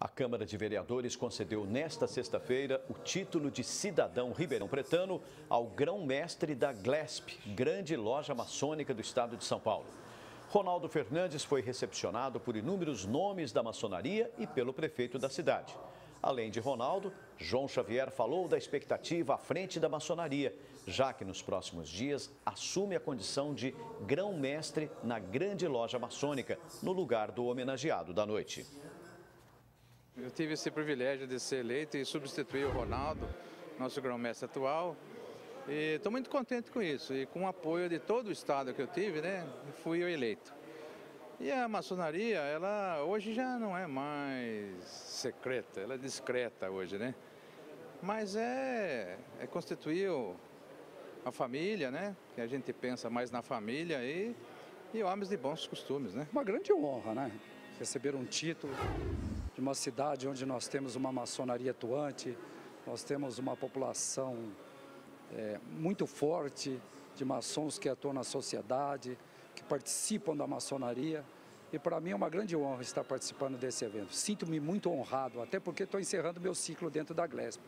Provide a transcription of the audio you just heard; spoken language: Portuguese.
A Câmara de Vereadores concedeu nesta sexta-feira o título de cidadão ribeirão pretano ao grão-mestre da GLESP, grande loja maçônica do estado de São Paulo. Ronaldo Fernandes foi recepcionado por inúmeros nomes da maçonaria e pelo prefeito da cidade. Além de Ronaldo, João Xavier falou da expectativa à frente da maçonaria, já que nos próximos dias assume a condição de grão-mestre na grande loja maçônica, no lugar do homenageado da noite. Eu tive esse privilégio de ser eleito e substituir o Ronaldo, nosso grão-mestre atual. E estou muito contente com isso. E com o apoio de todo o estado que eu tive, né, fui eu eleito. E a maçonaria, ela hoje já não é mais secreta, ela é discreta hoje, né? Mas é, é constituir a família, né? Que a gente pensa mais na família e, e homens de bons costumes, né? Uma grande honra, né? Receber um título de uma cidade onde nós temos uma maçonaria atuante, nós temos uma população é, muito forte de maçons que atuam na sociedade, que participam da maçonaria. E para mim é uma grande honra estar participando desse evento. Sinto-me muito honrado, até porque estou encerrando meu ciclo dentro da GLESP.